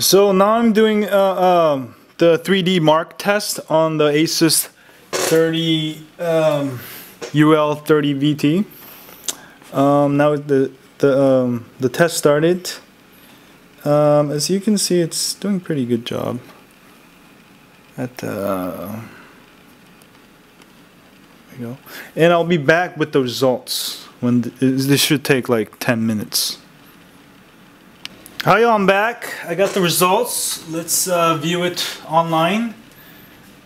So now I'm doing uh, um, the 3D mark test on the Asus 30 um, UL 30 VT. Um, now the the um, the test started. Um, as you can see, it's doing pretty good job. At uh, there you go, and I'll be back with the results when th this should take like 10 minutes. Hi, I'm back. I got the results. Let's uh, view it online.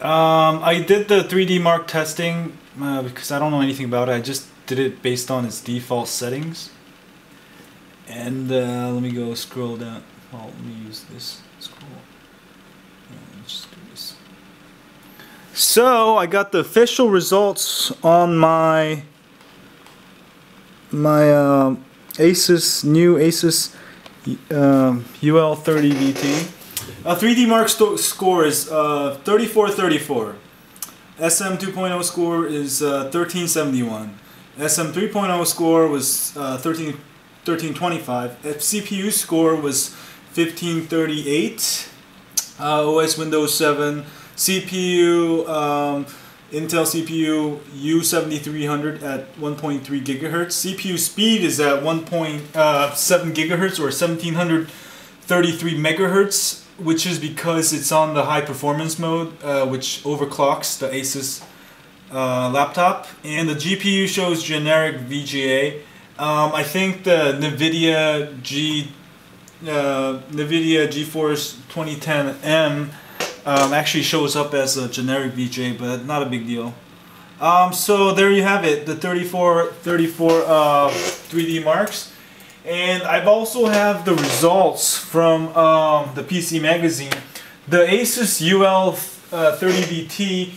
Um, I did the 3D Mark testing uh, because I don't know anything about it. I just did it based on its default settings. And uh, let me go scroll down. Well, let me use this scroll. Uh, just do this. So I got the official results on my my uh, Asus new Asus um, UL30 VT. A 3D Mark score is uh, 3434. SM 2.0 score is uh, 1371. SM 3.0 score was uh, 13, 1325. CPU score was 1538. Uh, OS Windows 7. CPU um, Intel CPU U7300 at 1.3 gigahertz. CPU speed is at 1.7 uh, gigahertz or 1733 megahertz, which is because it's on the high performance mode, uh, which overclocks the Asus uh, laptop. And the GPU shows generic VGA. Um, I think the NVIDIA G uh, NVIDIA GeForce 2010M um, actually shows up as a generic VGA, but not a big deal. Um, so there you have it, the 34, 34 uh, 3D marks. And I've also have the results from um, the PC Magazine. The Asus UL uh, 30VT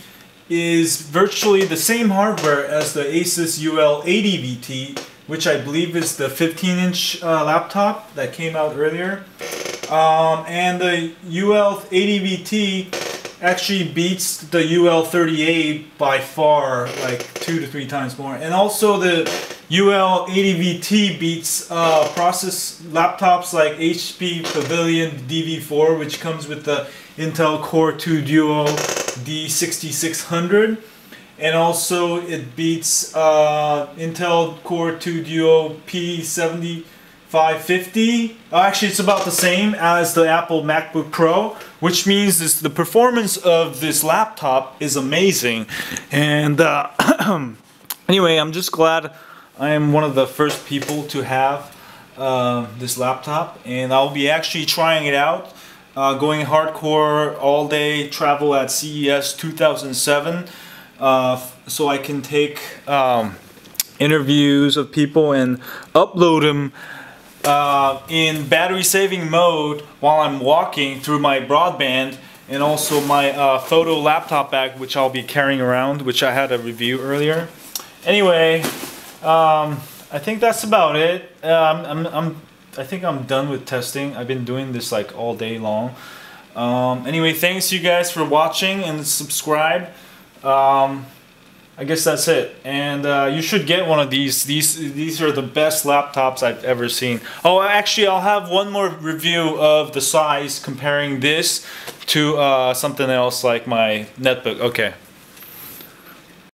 is virtually the same hardware as the Asus UL 80VT, which I believe is the 15 inch uh, laptop that came out earlier. Um, and the UL 80VT actually beats the UL 38 by far, like two to three times more. And also the UL 80VT beats uh, process laptops like HP Pavilion DV4, which comes with the Intel Core 2 Duo T6600. And also it beats uh, Intel Core 2 Duo P70 550. Uh, actually, it's about the same as the Apple MacBook Pro, which means this, the performance of this laptop is amazing. And uh, anyway, I'm just glad I am one of the first people to have uh, this laptop, and I'll be actually trying it out. Uh, going hardcore all day travel at CES 2007 uh, so I can take um, interviews of people and upload them uh, in battery saving mode while I'm walking through my broadband and also my uh, photo laptop bag which I'll be carrying around which I had a review earlier. Anyway, um, I think that's about it. Uh, I'm, I'm, I'm, I think I'm done with testing. I've been doing this like all day long. Um, anyway, thanks you guys for watching and subscribe. Um, I guess that's it. And uh, you should get one of these. These these are the best laptops I've ever seen. Oh, actually, I'll have one more review of the size comparing this to uh, something else like my netbook. Okay.